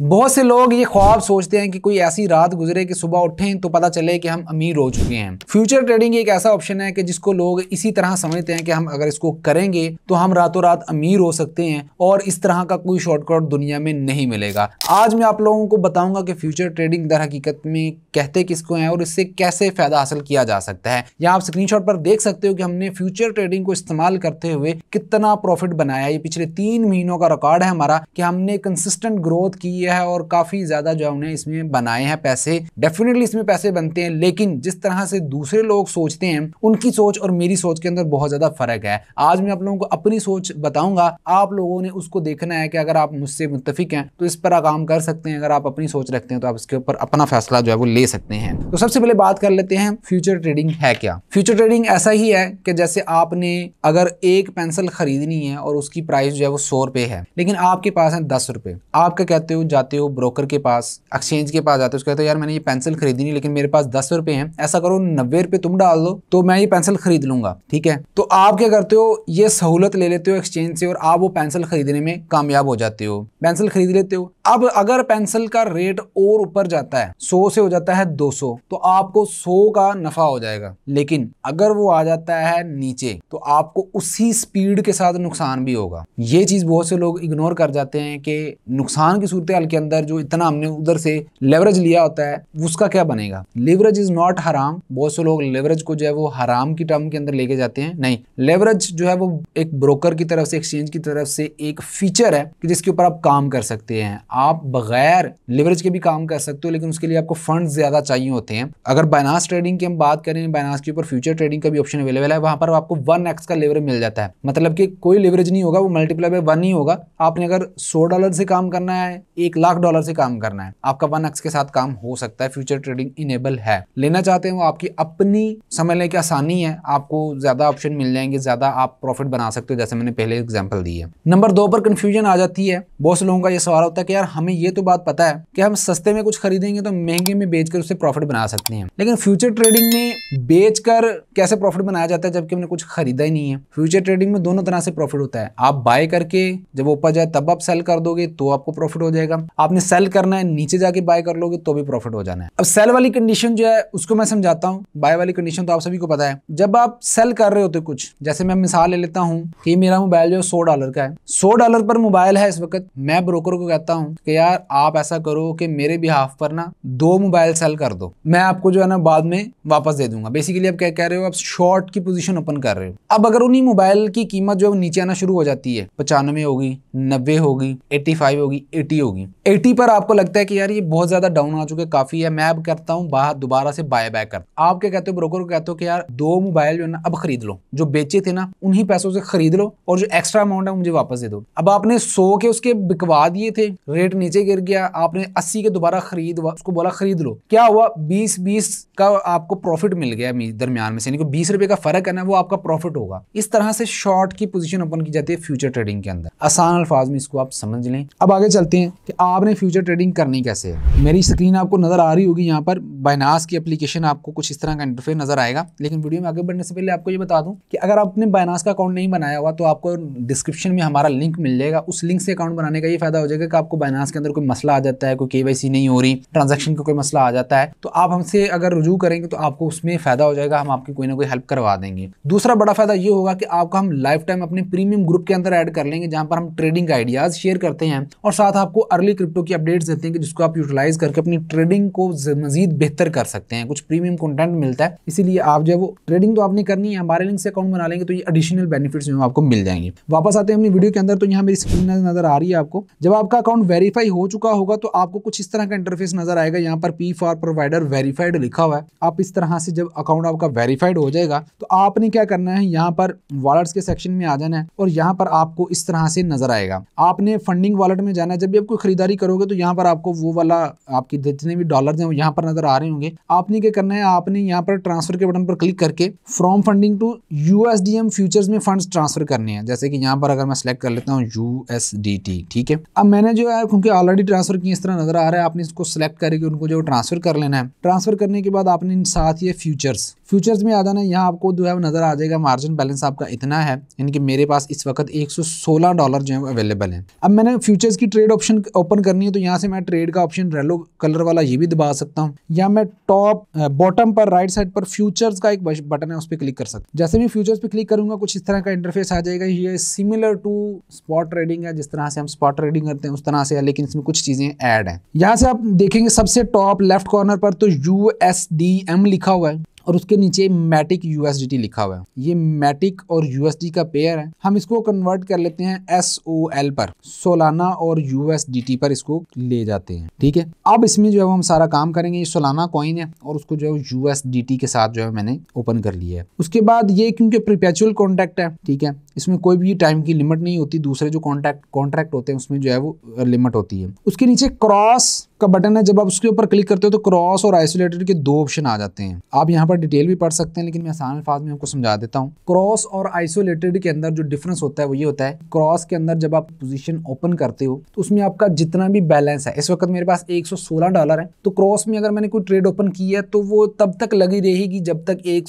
बहुत से लोग ये ख्वाब सोचते हैं कि कोई ऐसी रात गुजरे कि सुबह उठें तो पता चले कि हम अमीर हो चुके हैं। फ्यूचर ट्रेडिंग एक ऐसा ऑप्शन है कि जिसको लोग इसी तरह समझते हैं कि हम अगर इसको करेंगे तो हम रातों रात अमीर हो सकते हैं और इस तरह का कोई शॉर्टकट दुनिया में नहीं मिलेगा। आज मैं आप लोगों को बताऊँगा कि फ्यूचर ट्रेडिंग दर हकीकत में कहते किसको हैं और इससे कैसे फ़ायदा हासिल किया जा सकता है। यहाँ आप स्क्रीन पर देख सकते हो कि हमने फ्यूचर ट्रेडिंग को इस्तेमाल करते हुए कितना प्रॉफिट बनाया। ये पिछले तीन महीनों का रिकॉर्ड है हमारा कि हमने कंसिस्टेंट ग्रोथ की है और काफ़ी ज़्यादा जो हमने इसमें बनाए हैं पैसे। डेफिनेटली इसमें पैसे बनते हैं, लेकिन जिस तरह से दूसरे लोग सोचते हैं, उनकी सोच और मेरी सोच के अंदर बहुत ज़्यादा फ़र्क है। आज मैं आप लोगों को अपनी सोच बताऊँगा, आप लोगों ने उसको देखना है कि अगर आप मुझसे मुतफिक हैं तो इस पर काम कर सकते हैं, अगर आप अपनी सोच रखते हैं तो आप इसके ऊपर अपना फैसला जो है वो ले सकते हैं। तो सबसे पहले बात कर लेते हैं फ्यूचर ट्रेडिंग है क्या? फ्यूचर ट्रेडिंग ऐसा ही है कि जैसे आपने अगर एक पेंसिल खरीदनी है और उसकी प्राइस जो है वो सौ रुपए है, लेकिन आपके पास है दस रुपए। आप क्या कहते हो? जाते हो ब्रोकर के पास एक्सचेंज के पास जाते हो कहते हो यार मैंने ये पेंसिल खरीदी नहीं, लेकिन मेरे पास दस रुपए हैं। ऐसा करो, नब्बे रुपए तुम डाल दो तो मैं ये पेंसिल खरीद लूँगा, ठीक है? तो आप क्या करते हो, ये सहूलत ले लेते हो एक्सचेंज से और आप वो पेंसिल खरीदने में कामयाब हो जाते हो। पेंसिल खरीद लेते हो। अब अगर पेंसिल का रेट और ऊपर जाता है, सौ से हो जाता है दो सौ तो आपको सौ का नफा हो जाएगा। लेकिन अगर वो आ जाता है नीचे तो आपको उसी स्पीड के साथ नुकसान भी होगा। ये चीज़ बहुत से लोग इग्नोर कर जाते हैं कि नुकसान की सूरत हाल के अंदर जो इतना हमने उधर से लेवरेज लिया होता है, उसका क्या बनेगा? लेवरेज इज़ नॉट हराम बहुत से लोग लेवरेज को जो है वो हराम की टर्म के अंदर लेके जाते हैं। नहीं लेवरेज जो है वो एक ब्रोकर की तरफ़ से एक्सचेंज की तरफ़ से एक फीचर है कि जिसके ऊपर आप काम कर सकते हैं। आप बगैर लेवरेज के भी काम कर सकते हो, लेकिन उसके लिए आपको फंड ज़्यादा चाहिए होते हैं। अगर बाइनास ट्रेडिंग की हम बात करें बाइनास के ऊपर फ्यूचर ट्रेडिंग का भी ऑप्शन अवेलेबल है, वहाँ पर आपको वन एक्स का लेवरेज मिल जाता है। मतलब कि कोई लेवरेज नहीं होगा, वो मल्टीप्लाई बाय वन ही होगा। आपने अगर सौ डॉलर से काम करना है, एक लाख डॉलर से काम करना है। आपका वन एक्स के साथ काम हो सकता है फ्यूचर ट्रेडिंग इनेबल है। लेना चाहते हैं वो आपकी अपनी समझ लें कि आसानी है, आपको ज़्यादा ऑप्शन मिल जाएँगे, ज़्यादा आप प्रॉफिट बना सकते हो, जैसे मैंने पहले एग्ज़ाम्पल दी है। नंबर दो पर कंफ्यूजन आ जाती है। बहुत से लोगों का ये सवाल होता है कि यार, हमें ये तो बात पता है कि हम सस्ते में कुछ खरीदेंगे तो महँगे में बेचकर उससे प्रॉफिट बना सकते हैं। लेकिन फ्यूचर ट्रेडिंग में बेचकर कैसे प्रॉफिट बनाया जाता है, जबकि हमने कुछ खरीदा ही नहीं है? फ्यूचर ट्रेडिंग में दोनों तरह से प्रॉफिट होता है। आप बाय करके जब ऊपर जाए, तब आप सेल कर दोगे तो आपको प्रॉफिट हो जाएगा। आपने सेल करना है, नीचे जाके बाय कर लोगे तो भी प्रॉफिट हो जाना है। अब सेल वाली कंडीशन जो है, उसको मैं समझाता हूँ। बाय वाली कंडीशन तो आप सभी को पता है। जब आप सेल कर रहे होते कुछ, जैसे मैं मिसाल ले लेता हूँ कि मेरा मोबाइल जो सौ डॉलर का है। सौ डॉलर पर मोबाइल है इस वक्त। मैं ब्रोकर को कहता हूँ कि यार, आप ऐसा करो कि मेरे बिहाफ पर ना दो मोबाइल सेल कर दो। मैं आपको जो है ना बाद में वापस दे दूँगा। बेसिकली आप क्या कह रहे हो, आप शॉर्ट की पोजीशन ओपन कर रहे हो। अब अगर उन्हीं मोबाइल की कीमत जो नीचे आना शुरू हो जाती है, पचानवे होगी, नब्बे होगी एट्टी फाइव होगी एटी होगी। एटी पर आपको लगता है कि यार ये बहुत ज़्यादा डाउन आ चुके, काफ़ी है, मैं अब करता हूँ, बाहर दोबारा से बाय बैक कर आप क्या कहते हो, ब्रोकर को कहते हो कि यार दो मोबाइल जो है ना, अब खरीद लो, जो बेचे थे ना, उन्हीं पैसों से खरीद लो और जो एक्स्ट्रा अमाउंट है मुझे वापस दे दो। अब आपने सौ के उसके बिकवा दिए थे रेट नीचे गिर गया, आपने अस्सी के दोबारा खरीद उसको बोला खरीद लो। क्या हुआ? बीस बीस का आपको प्रॉफिट मिल गया दरमियान में से, यानी बीस रुपए का फ़र्क है ना, वो आपका प्रॉफिट होगा। इस तरह से शॉर्ट की पोजीशन ओपन की जाती है फ्यूचर ट्रेडिंग के अंदर। आसान अल्फाज में इसको आप समझ लें। अब आगे चलते हैं कि आपने फ्यूचर ट्रेडिंग करनी कैसे है? मेरी स्क्रीन आपको नज़र आ रही होगी यहाँ पर। बाइनास की एप्लीकेशन आपको कुछ इस तरह का इंटरफेस नज़र आएगा। लेकिन वीडियो में आगे बढ़ने से पहले आपको ये बता दूँ कि अगर आपने बाइनास का अकाउंट नहीं बनाया हुआ तो आपको डिस्क्रिप्शन में हमारा लिंक मिल जाएगा। उस लिंक से अकाउंट बनाने का ये फ़ायदा हो जाएगा कि आपको बाइनास के अंदर कोई मसला आ जाता है, कोई के नहीं हो रही ट्रांजेक्शन का कोई मसला आ जाता है। तो आप हमसे अगर रुजू करेंगे तो आपको उसमें फ़ायदा हो जाएगा, हम आपकी कोई ना कोई हेल्प करवा देंगे। दूसरा बड़ा फ़ायदा ये होगा कि आपको हम लाइफ टाइम अपने प्रीमियम ग्रुप के अंदर ऐड कर लेंगे, जहाँ पर हम ट्रेडिंग आइडियाज़ शेयर करते हैं। और साथ आपको अर्ली क्रिप्टो की अपडेट्स देते हैं कि जिसको आप यूटिलाइज करके अपनी ट्रेडिंग को मजीद बेहतर कर सकते हैं। कुछ प्रीमियम कंटेंट मिलता है, इसीलिए आप जो वो ट्रेडिंग तो आपने करनी है, हमारे लिंक से अकाउंट बना लेंगे तो ये एडिशनल बेनिफिट्स जो आपको मिल जाएँगे। वापस आते हैं अपनी वीडियो के अंदर तो यहाँ मेरी स्क्रीन नज़र आ रही है आपको। जब आपका अकाउंट वेरीफाई हो चुका होगा तो आपको कुछ इस तरह का इंटरफेस नज़र आएगा, यहाँ पर पी फॉर प्रोवाइडर वेरीफाइड लिखा हुआ है। आप इस तरह से जब अकाउंट आपका वेरीफाइड हो जाएगा तो आपने क्या करना है, यहाँ पर वॉलेट्स के सेक्शन में आ जाना है, और यहाँ पर आपको इस तरह से नज़र आएगा। आपने फंडिंग वॉलेट में जाना है, जब भी आप कोई खरीदारी करोगे तो यहाँ पर आपको वो वाला, आपकी जितने भी डॉलर हैं वो यहाँ पर नज़र आ रहे होंगे। आपने क्या करना है? आपने यहाँ पर ट्रांसफ़र के बटन पर क्लिक करके from funding to USDM futures में फंड्स ट्रांसफ़र करने हैं। जैसे कि यहाँ पर अगर मैं सेलेक्ट कर लेता हूँ यूएसडीटी ठीक है? अब मैंने जो है, क्योंकि ऑलरेडी ट्रांसफ़र किया इस तरह नज़र आ रहा है, आपने इसको सिलेक्ट करके उनको जो ट्रांसफ़र कर लेना है। ट्रांसफ़र करने के बाद आपने साथ ये फ्यूचर्स फ्यूचर्स में आ जाना यहाँ आपको जो है नज़र आ जाएगा मार्जिन बैलेंस आपका इतना है, यानी कि मेरे पास इस वक्त 116 डॉलर जो है वो अवेलेबल है। अब मैंने फ्यूचर्स की ट्रेड ऑप्शन ओपन करनी है तो यहाँ से मैं ट्रेड का ऑप्शन रेलो कलर वाला ये भी दबा सकता हूँ, या मैं टॉप बॉटम पर राइट साइड पर फ्यूचर्स का एक बटन है, उस पर क्लिक कर सकता हूँ। जैसे भी फ्यूचर्स पे क्लिक करूँगा, कुछ इस तरह का इंटरफेस आ जाएगा, ये सिमिलर टू स्पॉट ट्रेडिंग है, जिस तरह से हम स्पॉट ट्रेडिंग करते हैं, उस तरह से है, लेकिन इसमें कुछ चीज़ें ऐड है। यहाँ से आप देखेंगे सबसे टॉप लेफ़्ट कॉर्नर पर तो USDM लिखा हुआ है। और उसके नीचे मैटिक यूएसडीटी लिखा हुआ है। ये मैटिक और यूएसडी का पेयर है। हम इसको कन्वर्ट कर लेते हैं एस ओ एल पर। सोलाना और यूएसडीटी पर इसको ले जाते हैं। ठीक है? अब इसमें जो है हम सारा काम करेंगे। ये सोलाना कॉइन है और उसको जो है यूएसडीटी के साथ जो है मैंने ओपन कर लिया है। उसके बाद ये क्योंकि प्रिपेचुअल कॉन्ट्रैक्ट है, ठीक है? इसमें कोई भी टाइम की लिमिट नहीं होती। दूसरे जो कॉन्ट्रैक्ट कॉन्ट्रैक्ट होते हैं उसमें जो है वो लिमिट होती है। उसके नीचे क्रॉस का बटन है। जब आप उसके ऊपर क्लिक करते हो तो क्रॉस और आइसोलेटेड के दो ऑप्शन आ जाते हैं। आप यहाँ पर डिटेल भी पढ़ सकते हैं, लेकिन मैं आसान अल्फाज में आपको समझा देता हूँ। क्रॉस और आइसोलेटेड के अंदर जो डिफरेंस होता है, वो ये होता है, क्रॉस के अंदर जब आप पोजीशन ओपन करते हो तो उसमें आपका जितना भी बैलेंस है, इस वक्त मेरे पास एक डॉलर है तो क्रॉस में अगर मैंने कोई ट्रेड ओपन की है तो वो तब तक लगी रहेगी जब तक एक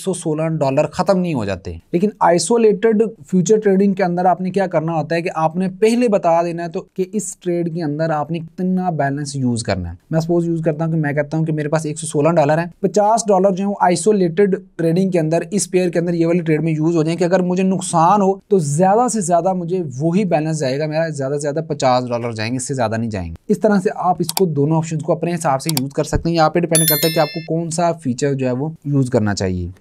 डॉलर खत्म नहीं हो जाते। लेकिन आइसोलेटेड फ्यूचर ट्रेडिंग के अंदर आपने क्या करना होता है कि आपने पहले बता देना है तो कि इस ट्रेड के अंदर आपने कितना बैलेंस यूज़ करना है। मैं सपोज़ यूज़ करता हूँ कि मैं कहता हूँ कि मेरे पास 116 डॉलर है 50 डॉलर जो है आइसोलेटेड ट्रेडिंग के अंदर, इस पेयर के अंदर ये वाली ट्रेड में यूज़ हो जाए कि अगर मुझे नुकसान हो तो ज़्यादा से ज़्यादा मुझे वही बैलेंस जाएगा, मेरा ज़्यादा से ज़्यादा पचास डॉलर जाएँगे, इससे ज़्यादा नहीं जाएँगे। इस तरह से आप इसको दोनों ऑप्शन को अपने हिसाब से यूज़ कर सकते हैं। यहाँ पे डिपेंड करता है कि आपको कौन सा फीचर जो है वो यूज़ करना चाहिए।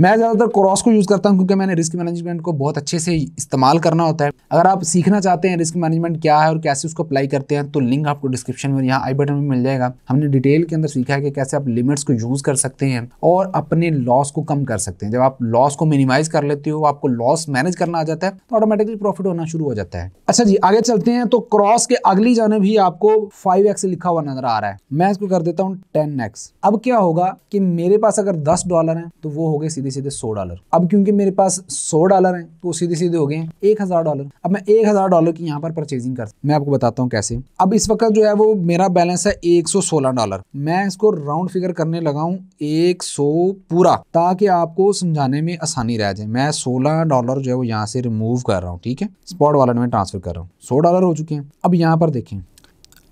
मैं ज़्यादातर क्रॉस को यूज़ करता हूँ क्योंकि मैंने रिस्क मैनेजमेंट को बहुत अच्छे से इस्तेमाल करना होता है। अगर आप सीखना चाहते हैं रिस्क मैनेजमेंट क्या है और कैसे उसको अप्लाई करते हैं तो लिंक आपको डिस्क्रिप्शन में, यहाँ आई बटन में मिल जाएगा। हमने डिटेल के अंदर सीखा है कि कैसे आप लिमिट्स को यूज़ कर सकते हैं और अपने लॉस को कम कर सकते हैं। जब आप लॉस को मिनिमाइज कर लेते हो, आपको लॉस मैनेज करना आ जाता है तो ऑटोमेटिकली प्रॉफिट होना शुरू हो जाता है। अच्छा जी, आगे चलते हैं तो क्रॉस के अगली जाने भी आपको फाइव एक्स लिखा हुआ नज़र आ रहा है। मैं इसको कर देता हूँ टेन एक्स अब क्या होगा कि मेरे पास अगर दस डॉलर है तो वो हो गए सीधे सीधे सीधे सौ डॉलर। अब क्योंकि मेरे पास सौ डॉलर हैं तो सीधे सीधे हो गए एक हज़ार डॉलर। अब मैं एक हज़ार डॉलर की यहाँ पर परचेजिंग कर मैं आपको बताता हूँ कैसे। अब इस वक्त जो है वो मेरा बैलेंस है एक सौ सोलह डॉलर। मैं इसको राउंड फिगर करने लगा हूँ एक सौ पूरा, ताकि आपको समझाने में आसानी रह जाए। मैं सोलह डॉलर जो है वो यहाँ से रिमूव कर रहा हूँ, ठीक है? स्पॉट वाला में ट्रांसफ़र कर रहा हूँ। सौ डॉलर हो चुके हैं। अब यहाँ पर देखें।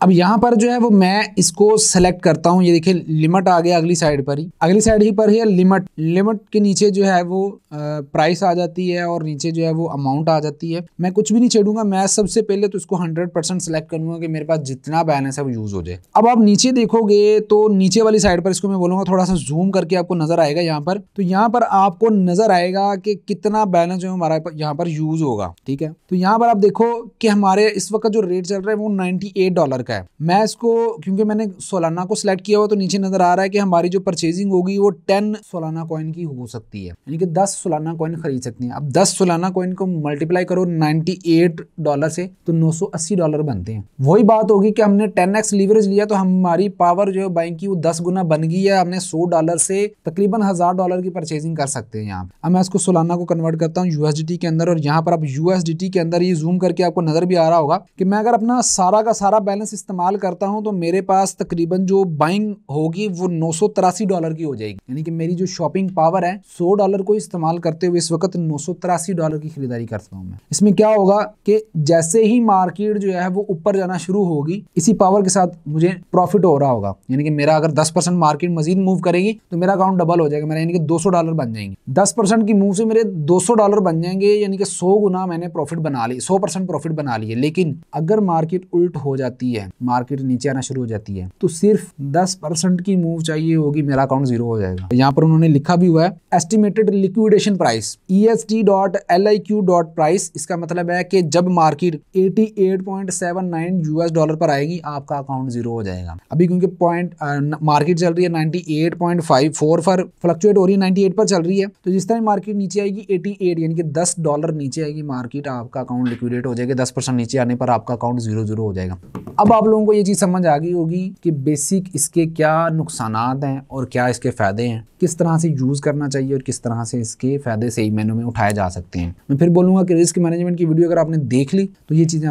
अब यहाँ पर जो है वो मैं इसको सेलेक्ट करता हूँ। ये देखिए लिमिट आ गया अगली साइड पर ही। अगली साइड ही पर ही है लिमिट लिमिट के नीचे जो है वो प्राइस आ जाती है और नीचे जो है वो अमाउंट आ जाती है। मैं कुछ भी नहीं छेड़ूँगा। मैं सबसे पहले तो इसको हंड्रेड परसेंट सेलेक्ट करूँगा कि मेरे पास जितना बैलेंस है वो यूज़ हो जाए। अब आप नीचे देखोगे तो नीचे वाली साइड पर इसको मैं बोलूँगा, थोड़ा सा जूम करके आपको नज़र आएगा यहाँ पर। तो यहाँ पर आपको नज़र आएगा कि कितना बैलेंस जो है हमारा यहाँ पर यूज़ होगा। ठीक है? तो यहाँ पर आप देखो कि हमारे इस वक्त जो रेट चल रहा है वो नाइनटी डॉलर का है। मैं इसको, क्योंकि मैंने सोलाना को सिलेक्ट किया हुआ तो नीचे नज़र आ रहा है कि हमारी जो परचेजिंग होगी वो टेन सोलाना कॉइन की हो सकती है। यानी कि दस सोलाना कॉइन खरीद सकती हैं। अब दस सोलाना कॉइन को मल्टीप्लाई करो 98 डॉलर से तो 980 डॉलर बनते हैं। वही बात होगी कि हमने 10x लीवरेज लिया तो हमारी पावर जो है बैंक की वो दस गुना बन गई है। हमने सौ डॉलर से तकरीबन हज़ार डॉलर की परचेजिंग कर सकते हैं यहाँ अब मैं इसको सोलाना को कन्वर्ट करता हूँ यूएसडी के अंदर और यहाँ पर अब यूएसडी के अंदर ये जूम करके आपको नज़र भी आ रहा होगा कि मैं अगर अपना सारा का सारा बैलेंस इस्तेमाल करता हूँ तो मेरे पास तकरीबन जो बाइंग होगी, वो नौ डॉलर की हो जाएगी। यानी कि मेरी जो शॉपिंग पावर है 100 डॉलर को इस्तेमाल करते हुए इस वक्त नौ सौ तिरासी डॉलर की खरीदारी करता हूँ मैं। इसमें क्या होगा कि जैसे ही मार्केट जो है, वो ऊपर जाना शुरू होगी, इसी पावर के साथ मुझे प्रॉफिट हो रहा होगा। यानी कि मेरा अगर दस परसेंट मार्केट मजीद मूव करेगी तो मेरा अकाउंट डबल हो जाएगा, मेरा यानी कि दो सौ डॉलर बन जाएँगे। दस परसेंट की मूव से मेरे दो सौ डॉलर बन जाएँगे, यानी कि सौ गुना मैंने प्रॉफिट बना ली, सौ परसेंट प्रॉफिट बना लिए लेकिन अगर मार्केट उल्ट हो जाती है मार्केट नीचे आना शुरू हो जाती है। तो सिर्फ़ 10 परसेंट की मूव चाहिए होगी, मेरा अकाउंट ज़ीरो हो जाएगा। यहाँ पर उन्होंने लिखा भी हुआ है estimated liquidation price E S T dot L I Q dot price इसका मतलब है कि जब मार्केट 88.79 यूएस डॉलर पर आएगी, आपका अकाउंट ज़ीरो हो जाएगा। अभी क्योंकि पॉइंट मार्केट चल रही है 98.54 पर फ्लक्चुएट हो रही है 98 पर चल रही है। तो जिस तरह मार्केट नीचे आएगी 88 यानी कि 10 डॉलर नीचे आएगी मार्केट आपका अकाउंट लिक्विडेट हो जाएगा 10 परसेंट नीचे आने पर आपका अकाउंट ज़ीरो ज़ीरो हो जाएगा। अब आप लोगों को ये चीज़ समझ आ गई होगी कि बेसिक इसके क्या नुकसान हैं और क्या इसके फ़ायदे हैं। किस तरह से यूज़ करना चाहिए और किस तरह से इसके फ़ायदे सही मेनू में उठाए जा सकते हैं। मैं फिर बोलूँगा कि रिस्क मैनेजमेंट की वीडियो अगर आपने देख ली तो ये चीज़ें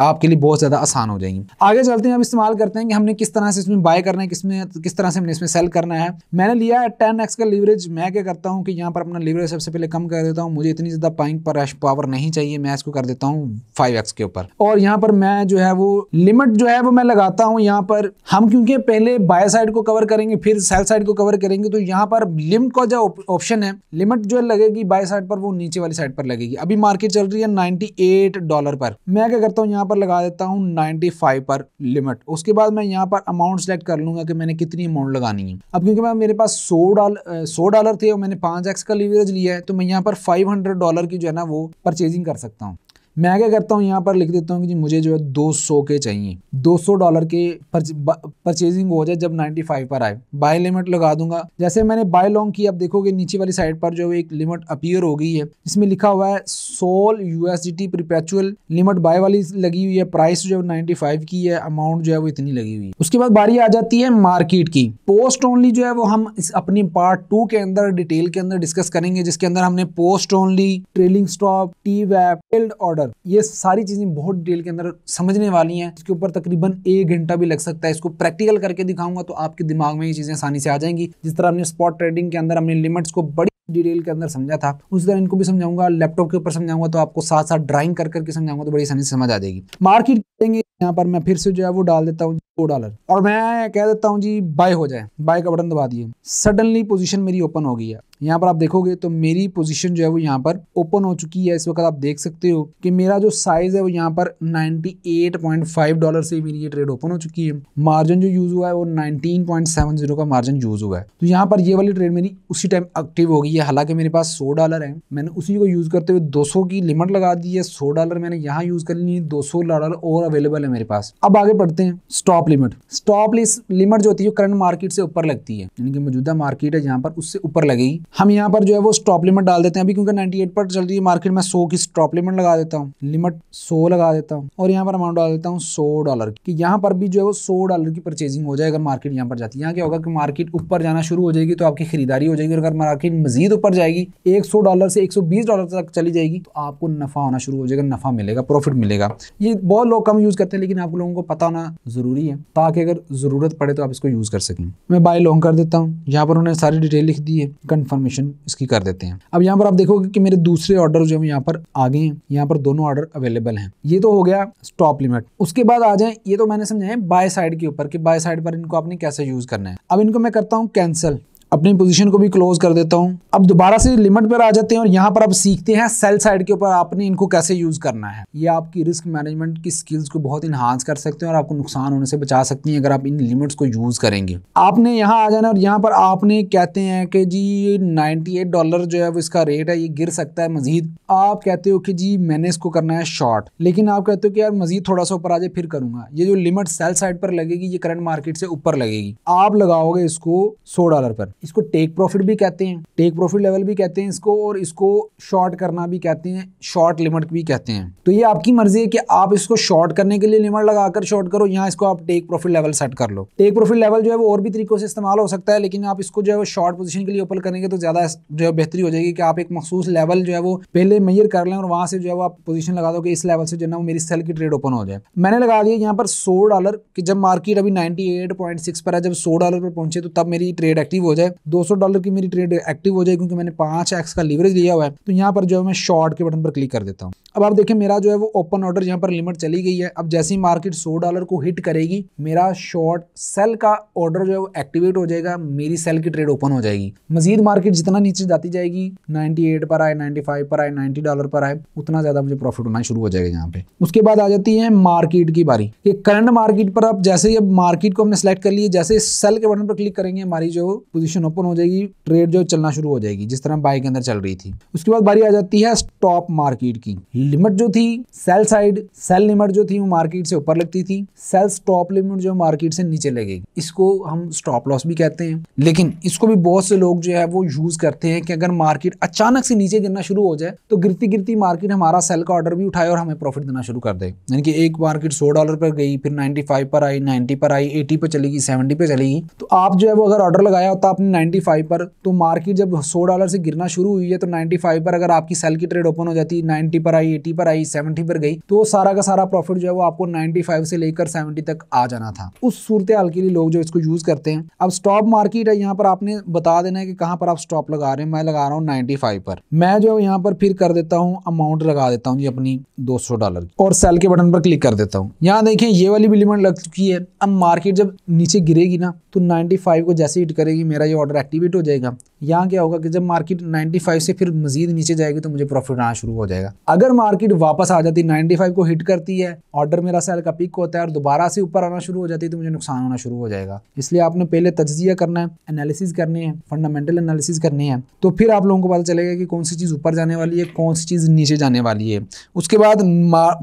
आपके लिए बहुत ज़्यादा आसान हो जाएँगी। आगे चलते हैं अब इस्तेमाल करते हैं कि हमने किस तरह से इसमें बाय करना है, किसमें किस तरह से हमने इसमें सेल करना है। मैंने लिया है टेन का लीवरेज मैं क्या करता हूँ कि यहाँ पर अपना लीवरेज सबसे पहले कम कर देता हूँ। मुझे इतनी ज़्यादा पाइंग पर पावर नहीं चाहिए। मैं इसको कर देता हूँ फाइव के ऊपर। और यहाँ पर मैं जो है वो लिमिट जो है वो मैं लगाता हूँ यहाँ पर। हम क्योंकि पहले बाय साइड को कवर करेंगे, फिर सेल साइड को कवर करेंगे तो यहाँ पर लिमिट का जो ऑप्शन है लिमिट जो लगेगी बाय साइड पर, वो नीचे वाली साइड पर लगेगी। अभी मार्केट चल रही है 98 डॉलर पर। मैं क्या करता हूँ, यहाँ पर लगा देता हूँ 95 पर लिमिट उसके बाद मैं यहाँ पर अमाउंट सेलेक्ट कर लूँगा कि मैंने कितनी अमाउंट लगानी है। अब क्योंकि मैं, मेरे पास सौ डॉलर सौ डॉलर थे और मैंने पाँच एक्स का लीवरेज लिया है तो मैं यहाँ पर फाइव डॉलर की जो है ना, वो परचेजिंग कर सकता हूँ। मैं क्या करता हूँ, यहाँ पर लिख देता हूँ कि जी मुझे जो है 200 के चाहिए। 200 डॉलर के परचेजिंग हो जाए जब 95 पर आए। बाय लिमिट लगा दूँगा। जैसे मैंने बाय लॉन्ग की अब देखोगे नीचे वाली साइड पर जो एक लिमिट अपीयर हो गई है, इसमें लिखा हुआ है SOL USDT perpetual. Limit buy वाली लगी हुई है, प्राइस जो है फाइव की है, अमाउंट जो है वो इतनी लगी हुई है। उसके बाद बारी आ जाती है मार्केट की। पोस्ट ओनली जो है वो हम इस अपनी पार्ट टू के अंदर, डिटेल के अंदर डिस्कस करेंगे, जिसके अंदर हमने post only trailing stop TWAP order. अंदर, ये सारी चीज़ें बहुत डिटेल के अंदर समझने वाली हैं। इसके ऊपर तकरीबन एक घंटा भी लग सकता है। इसको प्रैक्टिकल करके दिखाऊँगा तो आपके दिमाग में ये चीज़ें आसानी से आ जाएँगी। जिस तरह हमने स्पॉट ट्रेडिंग के अंदर हमने लिमिट्स को बड़ी डिटेल के अंदर समझा था। उसी तरह इनको भी समझाऊँगा लैपटॉप के ऊपर समझाऊँगा तो आपको साथ साथ ड्राइंग कर करके समझाऊँगा तो बड़ी आसानी समझ आ जाएगी। मार्केट देंगे यहाँ पर मैं फिर से जो है वो डाल देता हूँ दो डॉलर और मैं कह देता हूँ जी बाय हो जाए। बाय का बटन दबा दिए। सडनली पोजीशन मेरी ओपन हो गई है। यहाँ पर आप देखोगे तो मेरी पोजीशन जो है वो यहाँ पर ओपन हो चुकी है। इस वक्त आप देख सकते हो कि मेरा जो साइज़ है वो यहाँ पर 98.5 डॉलर से मेरी ये ट्रेड ओपन हो चुकी है। मार्जिन जो यूज़ हुआ है वो 19.70 का मार्जिन यूज़ हुआ है। तो यहाँ पर ये वाली ट्रेड मेरी उसी टाइम एक्टिव हो गई हालाँकि मेरे पास सौ डॉलर है। मैंने उसी को यूज़ करते हुए दो सौ की लिमिट लगा दी है। सौ डॉलर मैंने यहाँ यूज़ कर ली, दो डॉलर और अवेलेबल है मेरे पास। अब आगे बढ़ते हैं। Stop limit. स्टॉप लिमिट जो होती है करंट मार्केट से ऊपर लगती है। यानी कि मौजूदा मार्केट है जहाँ पर उससे ऊपर लगेगी हम यहाँ पर जो है वो स्टॉप लिमिट डाल देते हैं। अभी क्योंकि 98 पर चल रही है मार्केट, में 100 की स्टॉप लिमिट लगा देता हूँ। लिमिट 100 लगा देता हूँ और यहाँ पर अमाउंट डाल देता हूँ 100 डॉलर की। यहाँ पर भी जो है वो 100 डॉलर की परचेजिंग हो जाए अगर मार्केट यहाँ पर जाती है। यहाँ क्या होगा कि मार्केट ऊपर जाना शुरू हो जाएगी तो आपकी खरीदारी हो जाएगी और अगर मार्केट मजीद ऊपर जाएगी, एक डॉलर से एक डॉलर तक चली जाएगी तो आपको नफा होना शुरू हो जाएगा, नफा मिलेगा, प्रॉफिट मिलेगा। ये बहुत लोग कम यूज़ करते हैं, लेकिन आप लोगों को पता होना ज़रूरी है, ताकि अगर ज़रूरत पड़े तो आप इसको यूज़ कर सकें। मैं बाय लॉन्ग कर देता हूँ, यहाँ पर उन्होंने सारी डिटेल लिख दी है, कंफर्मेशन इसकी कर देते हैं। अब यहाँ पर आप देखोगे कि मेरे दूसरे ऑर्डर जो है यहाँ पर आ गए हैं, यहाँ पर दोनों ऑर्डर अवेलेबल हैं। ये तो हो गया स्टॉप लिमिट। उसके बाद आ जाए, ये तो मैंने समझा है बाय साइड के ऊपर, कि बाय साइड पर इनको आपने कैसे यूज़ करना है। अब इनको मैं करता हूँ कैंसिल। अपनी पोजीशन को भी क्लोज कर देता हूँ। अब दोबारा से लिमिट पर आ जाते हैं और यहाँ पर आप सीखते हैं सेल साइड के ऊपर आपने इनको कैसे यूज़ करना है। ये आपकी रिस्क मैनेजमेंट की स्किल्स को बहुत इन्हांस कर सकते हैं और आपको नुकसान होने से बचा सकती हैं अगर आप इन लिमिट्स को यूज़ करेंगे। आपने यहाँ आ जाना और यहाँ पर आपने कहते हैं कि जी नाइनटी डॉलर जो है वो इसका रेट है, ये गिर सकता है मजीद। आप कहते हो कि जी, मैंने इसको करना है शॉर्ट लेकिन आप कहते हो कि यार मजीद थोड़ा सा ऊपर आ जाए, फिर करूँगा। ये जो लिमिट सेल साइड पर लगेगी, ये करंट मार्केट से ऊपर लगेगी। आप लगाओगे इसको सौ डॉलर पर। इसको टेक प्रॉफिट भी कहते हैं टेक प्रॉफिट लेवल भी कहते हैं इसको और इसको शॉर्ट करना भी कहते हैं शॉर्ट लिमिट भी कहते हैं। तो ये आपकी मर्ज़ी है कि आप इसको शॉर्ट करने के लिए लिमिट लगाकर शॉर्ट करो, यहाँ इसको आप टेक प्रॉफिट लेवल सेट कर लो। टेक प्रॉफिट लेवल जो है वो और भी तरीकों से इस्तेमाल हो सकता है, लेकिन आप इसको जो है वो शॉर्ट पोजिशन के लिए ओपन करेंगे तो ज़्यादा जो है बेहतरी हो जाएगी कि आप एक मखसूस लेवल जो है वो पहले मैयर कर लें और वहाँ से जो है वो आप पोजिशन लगा दो कि इस लेवल से जो है ना मेरी सेल की ट्रेड ओपन हो जाए। मैंने लगा दिया यहाँ पर सौ डॉलर की जब मार्केट अभी नाइनटी पर है, जब सौ डॉलर पर पहुँचे तो तब मेरी ट्रेड एक्टिव हो जाए। दो सौ डॉलर की मेरी ट्रेड एक्टिव हो जाए क्योंकि मैंने पाँच एक्स का लीवरेज लिया हुआ है। तो यहाँ पर जो है मैं शॉर्ट के बटन पर क्लिक कर देता हूँ। अब आप देखें, मेरा जो है वो ओपन ऑर्डर यहाँ पर लिमिट चली गई है। अब जैसे ही मार्केट सौ डॉलर को हिट करेगी, मेरा शॉर्ट सेल का ऑर्डर जो है वो एक्टिवेट हो जाएगा, मेरी सेल की ट्रेड ओपन हो जाएगी। मजीद मार्केट जितना नीचे जाती जाएगी 98 पर आए 95 पर आए 90 डॉलर पर आए, उतना ज़्यादा मुझे प्रॉफिट होना शुरू हो जाएगा यहाँ पे। उसके बाद आ जाती है मार्केट की बारी। कि करंट मार्केट पर अब जैसे ही अब मार्केट को हमने सेलेक्ट कर लिए जैसे सेल के बटन पर क्लिक करेंगे, हमारी जो पोजिशन पोजिशन ओपन हो जाएगी, ट्रेड जो चलना शुरू हो जाएगी, जिस तरह बाई के अंदर चल रही थी। उसके बाद बारी आ जाती है स्टॉप मार्केट की। लिमिट जो थी, सेल साइड, सेल लिमिट जो थी, वो मार्केट से ऊपर लगती थी। सेल स्टॉप लिमिट जो मार्केट से नीचे लगेगी। इसको हम स्टॉप लॉस भी कहते हैं। लेकिन इसको भी बहुत से लोग जो है, वो यूज़ करते हैं कि अगर मार्केट अचानक से नीचे गिरना शुरू हो जाए तो गिरती गिरती मार्केट हमारा सेल का ऑर्डर भी उठाए और हमें प्रॉफिट देना शुरू कर दे। यानी कि एक मार्केट सौ डॉलर पर गई, फिर नाइन्टी पर आई नाइन्टी पर आई, एटी पर चलेगी, सेवेंटी पे चलेगी। तो आप जो है, वो अगर ऑर्डर लगाया होता नाइन्टी पर तो मार्केट जब सौ डॉलर से गिरना शुरू हुई है तो नाइन्टी पर अगर आपकी सेल की ट्रेड ओपन हो जाती नाइन्टी पर आई एटी पर आई सेवेंटी पर गई तो सारा का सारा प्रॉफिट जो है वो आपको नाइन्टी से लेकर सेवेंटी तक आ जाना था। उस सूरत हाल के लिए लोग जो इसको यूज़ करते हैं। अब स्टॉप मार्केट है, यहाँ पर आपने बता देना है कि कहाँ पर आप स्टॉप लगा रहे हैं। मैं लगा रहा हूँ नाइन्टी पर। मैं जो यहाँ पर फिर कर देता हूँ अमाउंट लगा देता हूँ जी अपनी दो डॉलर और सेल के बटन पर क्लिक कर देता हूँ। यहाँ देखें, ये वाली भी लिमिट लग चुकी है। अब मार्केट जब नीचे गिरेगी ना तो 95 को जैसे हिट करेगी, मेरा ये ऑर्डर एक्टिवेट हो जाएगा। यहाँ क्या होगा कि जब मार्केट 95 से फिर मजीद नीचे जाएगी तो मुझे प्रॉफिट आना शुरू हो जाएगा। अगर मार्केट वापस आ जाती 95 को हिट करती है ऑर्डर मेरा सेल का पिक होता है और दोबारा से ऊपर आना शुरू हो जाती है तो मुझे नुकसान होना शुरू हो जाएगा। इसलिए आपने पहले तजिया करना है एनालिसिस करनी है फंडामेंटल एनालिसिस करनी है तो फिर आप लोगों को पता चलेगा कि कौन सी चीज़ ऊपर जाने वाली है, कौन सी चीज़ नीचे जाने वाली है। उसके बाद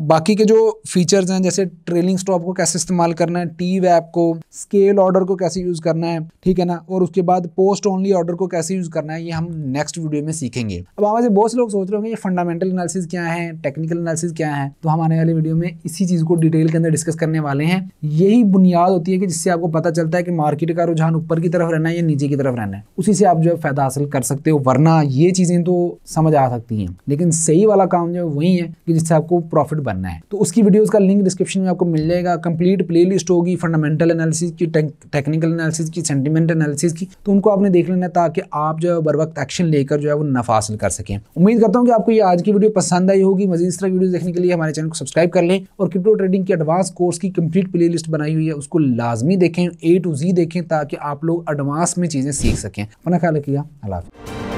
बाकी के जो फीचर्स हैं, जैसे ट्रेलिंग स्टॉप को कैसे इस्तेमाल करना है टी वैप को स्केल ऑर्डर को कैसे यूज़ करना है, ठीक है ना? और उसके बाद पोस्ट ओनली ऑर्डर को कैसे यूज़ करना है, ये हम नेक्स्ट वीडियो में सीखेंगे। अब हमारे बहुत से लोग सोच रहे होंगे, ये फंडामेंटल एनालिसिस क्या है टेक्निकल एनालिसिस क्या है? तो हम आने वाले वीडियो में इसी चीज़ को डिटेल के अंदर डिस्कस करने वाले हैं। यही बुनियाद होती है कि जिससे आपको पता चलता है कि मार्केट का रुझान ऊपर की तरफ़ रहना है या नीचे की तरफ़ रहना है। उसी से आप जो है फ़ायदा हासिल कर सकते हो, वरना ये चीज़ें तो समझ आ सकती हैं। लेकिन सही वाला काम जो है वही है कि जिससे आपको प्रॉफिट बनना है। तो उसकी वीडियोज़ का लिंक डिस्क्रिप्शन में आपको मिल जाएगा। कंप्लीट प्ले होगी फंडामेंटल एनालिसिस की टेक्निकल एनालिसिस की सेंटिमेंट एनालिसिस की। तो उनको आपने देख लेना ताकि आप जो है बर वक्त एक्शन लेकर जो है वो नफा हासिल कर सकें। उम्मीद करता हूँ कि आपको ये आज की वीडियो पसंद आई होगी। मजीद इस तरह वीडियो देखने के लिए हमारे चैनल को सब्सक्राइब कर लें और क्रिप्टो ट्रेडिंग के एडवांस कोर्स की कंप्लीट प्ले लिस्ट बनाई हुई है, उसको लाजमी देखें ए टू जी देखें ताकि आप लोग एडवांस में चीज़ें सीख सकें। अपना ख्याल रखिएगा। अल्लाह